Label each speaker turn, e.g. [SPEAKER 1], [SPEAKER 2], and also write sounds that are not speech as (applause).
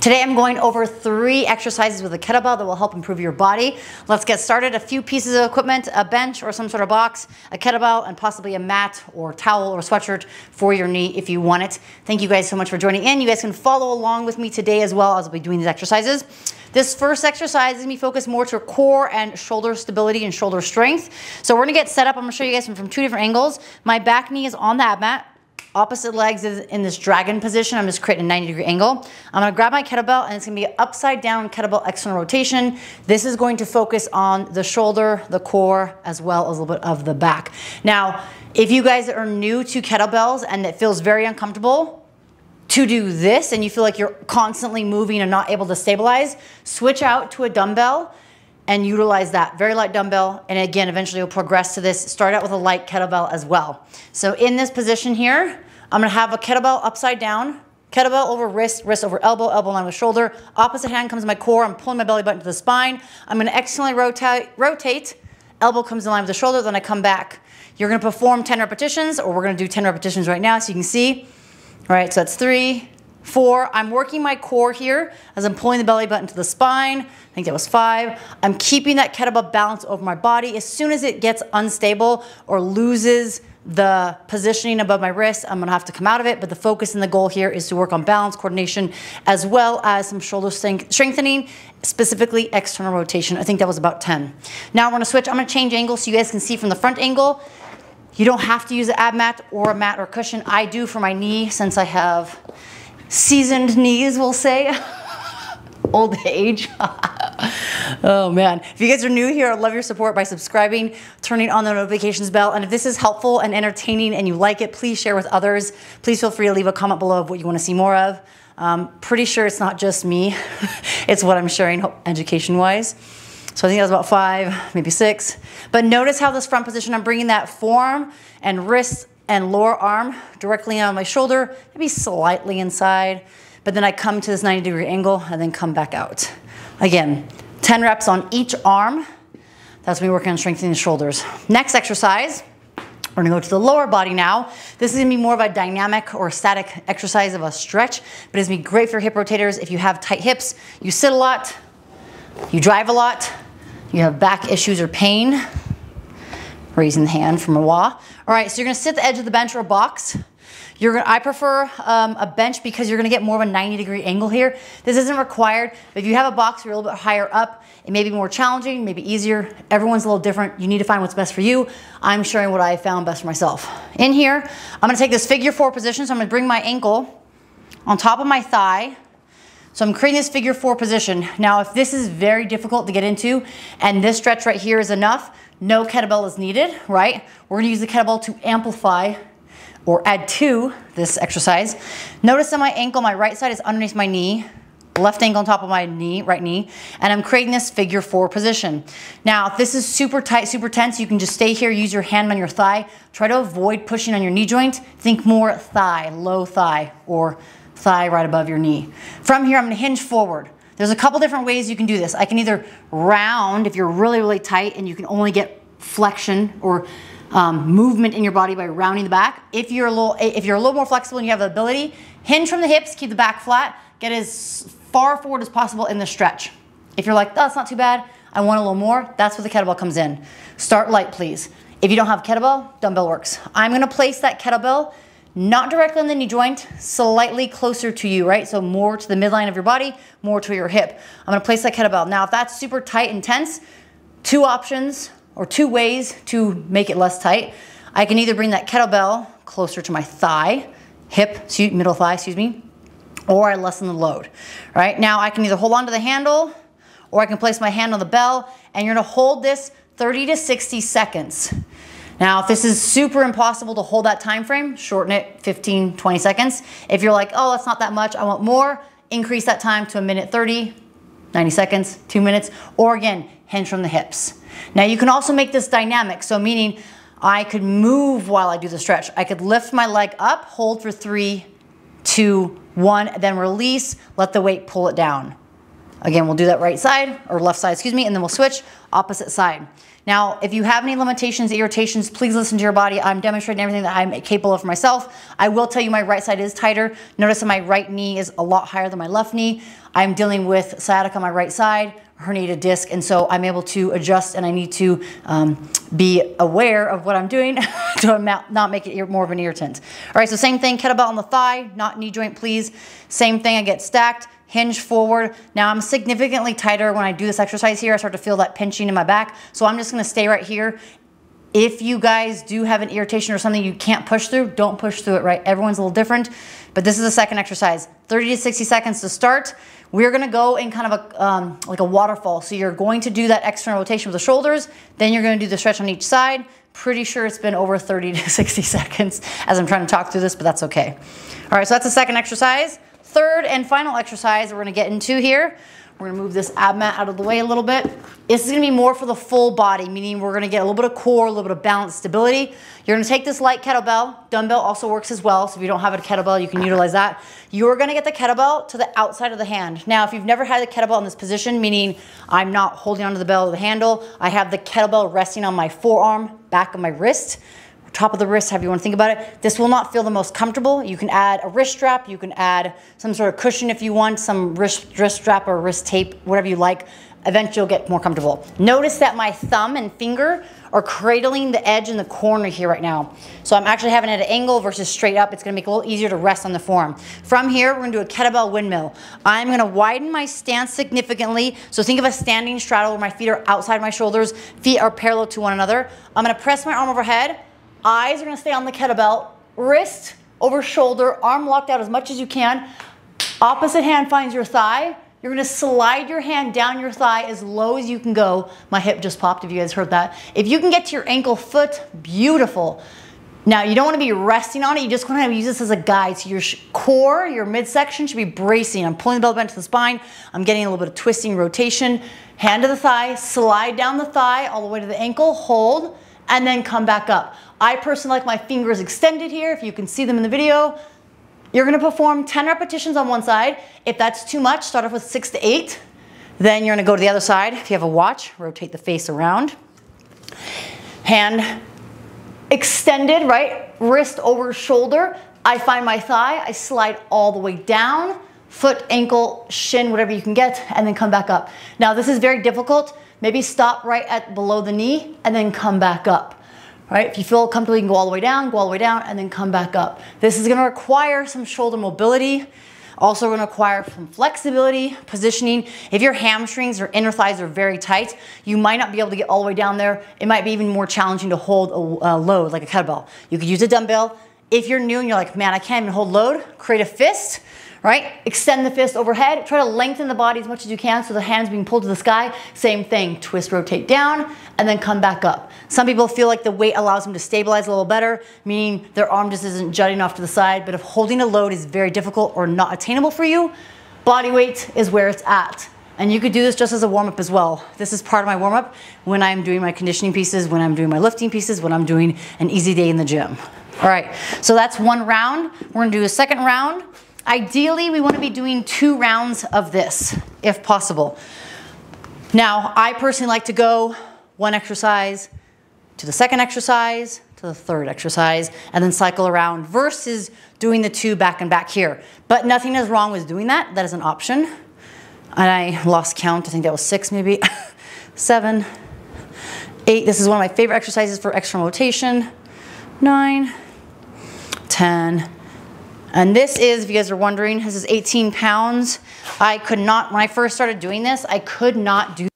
[SPEAKER 1] Today I'm going over three exercises with a kettlebell that will help improve your body. Let's get started. A few pieces of equipment, a bench or some sort of box, a kettlebell, and possibly a mat or towel or sweatshirt for your knee if you want it. Thank you guys so much for joining in. You guys can follow along with me today as well as I'll be doing these exercises. This first exercise is gonna be focused more to core and shoulder stability and shoulder strength. So we're gonna get set up. I'm gonna show you guys from, from two different angles. My back knee is on the ab mat opposite legs is in this dragon position. I'm just creating a 90 degree angle. I'm gonna grab my kettlebell and it's gonna be upside down kettlebell external rotation. This is going to focus on the shoulder, the core, as well as a little bit of the back. Now, if you guys are new to kettlebells and it feels very uncomfortable, to do this and you feel like you're constantly moving and not able to stabilize, switch out to a dumbbell and utilize that very light dumbbell. And again, eventually you'll progress to this. Start out with a light kettlebell as well. So in this position here, I'm gonna have a kettlebell upside down, kettlebell over wrist, wrist over elbow, elbow line with shoulder. Opposite hand comes my core. I'm pulling my belly button to the spine. I'm gonna externally rotate, rotate. Elbow comes in line with the shoulder, then I come back. You're gonna perform 10 repetitions, or we're gonna do 10 repetitions right now so you can see. All right, so that's three, Four, I'm working my core here as I'm pulling the belly button to the spine. I think that was five. I'm keeping that kettlebell balance over my body. As soon as it gets unstable or loses the positioning above my wrist, I'm gonna have to come out of it, but the focus and the goal here is to work on balance, coordination, as well as some shoulder strengthening, specifically external rotation. I think that was about 10. Now I'm gonna switch, I'm gonna change angle so you guys can see from the front angle. You don't have to use an ab mat or a mat or cushion. I do for my knee since I have seasoned knees, we'll say. (laughs) Old age. (laughs) oh man. If you guys are new here, I'd love your support by subscribing, turning on the notifications bell. And if this is helpful and entertaining and you like it, please share with others. Please feel free to leave a comment below of what you want to see more of. Um, pretty sure it's not just me. (laughs) it's what I'm sharing education wise. So I think that was about five, maybe six. But notice how this front position, I'm bringing that form and wrist and lower arm directly on my shoulder, maybe slightly inside, but then I come to this 90 degree angle and then come back out. Again, 10 reps on each arm. That's me working on strengthening the shoulders. Next exercise, we're gonna go to the lower body now. This is gonna be more of a dynamic or static exercise of a stretch, but it's gonna be great for hip rotators. If you have tight hips, you sit a lot, you drive a lot, you have back issues or pain, raising the hand from a wah. All right, so you're gonna sit the edge of the bench or a box. You're gonna, I prefer um, a bench because you're gonna get more of a 90 degree angle here. This isn't required, but if you have a box, you're a little bit higher up, it may be more challenging, maybe easier. Everyone's a little different. You need to find what's best for you. I'm sharing what I found best for myself. In here, I'm gonna take this figure four position, so I'm gonna bring my ankle on top of my thigh, so I'm creating this figure four position. Now, if this is very difficult to get into and this stretch right here is enough, no kettlebell is needed, right? We're gonna use the kettlebell to amplify or add to this exercise. Notice that my ankle, my right side is underneath my knee, left ankle on top of my knee, right knee, and I'm creating this figure four position. Now, if this is super tight, super tense, you can just stay here, use your hand on your thigh. Try to avoid pushing on your knee joint. Think more thigh, low thigh, or thigh right above your knee. From here, I'm gonna hinge forward. There's a couple different ways you can do this. I can either round if you're really, really tight and you can only get flexion or um, movement in your body by rounding the back. If you're a little, if you're a little more flexible and you have the ability, hinge from the hips, keep the back flat, get as far forward as possible in the stretch. If you're like, oh, that's not too bad, I want a little more, that's where the kettlebell comes in. Start light, please. If you don't have kettlebell, dumbbell works. I'm gonna place that kettlebell not directly on the knee joint, slightly closer to you, right? So more to the midline of your body, more to your hip. I'm gonna place that kettlebell. Now, if that's super tight and tense, two options or two ways to make it less tight. I can either bring that kettlebell closer to my thigh, hip, middle thigh, excuse me, or I lessen the load, right? Now I can either hold onto the handle or I can place my hand on the bell and you're gonna hold this 30 to 60 seconds. Now, if this is super impossible to hold that time frame, shorten it 15, 20 seconds. If you're like, oh, that's not that much, I want more, increase that time to a minute 30, 90 seconds, two minutes, or again, hinge from the hips. Now you can also make this dynamic, so meaning I could move while I do the stretch. I could lift my leg up, hold for three, two, one, then release, let the weight pull it down. Again, we'll do that right side or left side, excuse me, and then we'll switch opposite side. Now, if you have any limitations, irritations, please listen to your body. I'm demonstrating everything that I'm capable of for myself. I will tell you my right side is tighter. Notice that my right knee is a lot higher than my left knee. I'm dealing with sciatica on my right side, herniated disc, and so I'm able to adjust and I need to um, be aware of what I'm doing (laughs) to not make it more of an irritant. All right, so same thing, kettlebell on the thigh, not knee joint, please. Same thing, I get stacked hinge forward. Now I'm significantly tighter when I do this exercise here. I start to feel that pinching in my back. So I'm just gonna stay right here. If you guys do have an irritation or something you can't push through, don't push through it, right? Everyone's a little different, but this is the second exercise. 30 to 60 seconds to start. We're gonna go in kind of a, um, like a waterfall. So you're going to do that external rotation with the shoulders, then you're gonna do the stretch on each side. Pretty sure it's been over 30 to (laughs) 60 seconds as I'm trying to talk through this, but that's okay. All right, so that's the second exercise. Third and final exercise we're gonna get into here. We're gonna move this ab mat out of the way a little bit. This is gonna be more for the full body, meaning we're gonna get a little bit of core, a little bit of balance, stability. You're gonna take this light kettlebell. Dumbbell also works as well, so if you don't have a kettlebell, you can utilize that. You're gonna get the kettlebell to the outside of the hand. Now, if you've never had the kettlebell in this position, meaning I'm not holding onto the bell of the handle, I have the kettlebell resting on my forearm, back of my wrist top of the wrist, however you want to think about it. This will not feel the most comfortable. You can add a wrist strap, you can add some sort of cushion if you want, some wrist, wrist strap or wrist tape, whatever you like. Eventually you'll get more comfortable. Notice that my thumb and finger are cradling the edge in the corner here right now. So I'm actually having it at an angle versus straight up. It's gonna make it a little easier to rest on the forearm. From here, we're gonna do a kettlebell windmill. I'm gonna widen my stance significantly. So think of a standing straddle where my feet are outside my shoulders, feet are parallel to one another. I'm gonna press my arm overhead, Eyes are gonna stay on the kettlebell. Wrist over shoulder, arm locked out as much as you can. Opposite hand finds your thigh. You're gonna slide your hand down your thigh as low as you can go. My hip just popped if you guys heard that. If you can get to your ankle foot, beautiful. Now you don't wanna be resting on it, you just wanna use this as a guide. So your core, your midsection should be bracing. I'm pulling the belly button to the spine. I'm getting a little bit of twisting, rotation. Hand to the thigh, slide down the thigh all the way to the ankle, hold, and then come back up. I personally like my fingers extended here. If you can see them in the video, you're gonna perform 10 repetitions on one side. If that's too much, start off with six to eight. Then you're gonna go to the other side. If you have a watch, rotate the face around. Hand extended, right? Wrist over shoulder. I find my thigh, I slide all the way down, foot, ankle, shin, whatever you can get, and then come back up. Now this is very difficult. Maybe stop right at below the knee and then come back up right? If you feel comfortable, you can go all the way down, go all the way down, and then come back up. This is gonna require some shoulder mobility, also gonna require some flexibility, positioning. If your hamstrings or inner thighs are very tight, you might not be able to get all the way down there. It might be even more challenging to hold a, a load like a kettlebell. You could use a dumbbell. If you're new and you're like, man, I can't even hold load, create a fist, right? Extend the fist overhead. Try to lengthen the body as much as you can so the hands being pulled to the sky. Same thing, twist, rotate down, and then come back up. Some people feel like the weight allows them to stabilize a little better, meaning their arm just isn't jutting off to the side. But if holding a load is very difficult or not attainable for you, body weight is where it's at. And you could do this just as a warm-up as well. This is part of my warm-up when I'm doing my conditioning pieces, when I'm doing my lifting pieces, when I'm doing an easy day in the gym. All right, so that's one round. We're gonna do a second round. Ideally, we want to be doing two rounds of this, if possible. Now, I personally like to go one exercise to the second exercise to the third exercise and then cycle around versus doing the two back and back here. But nothing is wrong with doing that. That is an option. And I lost count. I think that was six maybe. (laughs) Seven, eight. This is one of my favorite exercises for external rotation. Nine, 10, and this is, if you guys are wondering, this is 18 pounds. I could not, when I first started doing this, I could not do